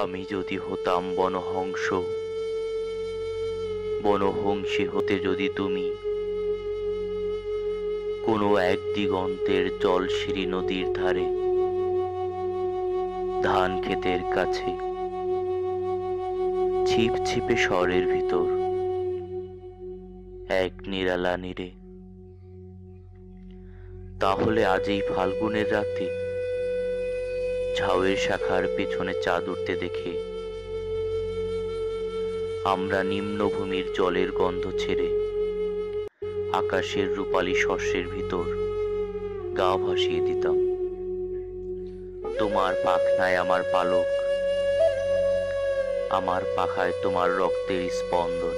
আমি যদি হতাম বনহংস, বনহংসী হতে যদি তুমি কোনো এক দিগন্তের জলশিরি নদীর ধারে ধান ক্ষেতের কাছে ছিপ ছিপে শহরের ভিতর এক নিরালা নিরে, তাহলে আজ এই ফাল্গুনের রাতে ঝাউয়ের শাখার পেছনে চাঁদ উঠতে দেখে আমরা নিম্নভূমির জলের গন্ধ ছেড়ে আকাশের রূপালী শস্যের ভিতর গা ভাসিয়ে দিতাম। তোমার পাখনায় আমার পালক, আমার পাখায় তোমার রক্তের স্পন্দন।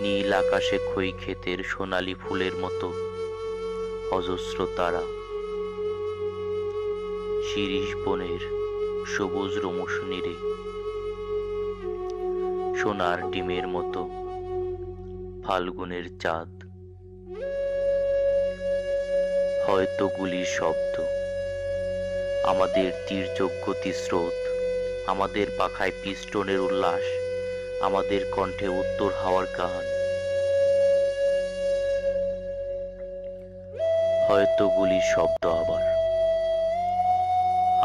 নীল আকাশে খই ক্ষেতের সোনালি ফুলের মতো অজস্র তারা। শিরিষ বনের সবুজ রমস নীরে। সোনার ডিমের মতো ফাল্গুনের চাঁদ। হয়তো গুলির শব্দ, আমাদের তীর্যগতি স্রোত আমাদের পাখায় পিস্টনের উল্লাস, আমাদের কণ্ঠে উত্তর হাওয়ার গান। হয়তো গুলির শব্দ আবার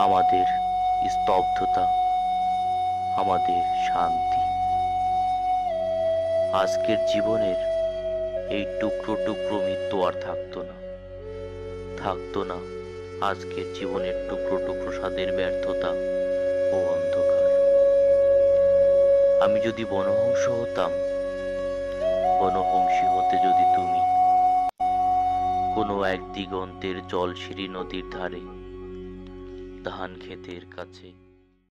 আমাদের স্তব্ধতা, আমাদের শান্তি। আজকের জীবনের এই টুকরো টুকরো মৃত্যু আর থাকতো না। থাকতো না আজকের জীবনের টুকরো টুকরো স্বাদের ব্যর্থতা ও অন্ধকার। আমি যদি বনহংস হতাম, বনহংসী হতে যদি তুমি, কোনো এক দিগন্তের জলশিরি নদীর ধারে ধান ক্ষেতের কাছে।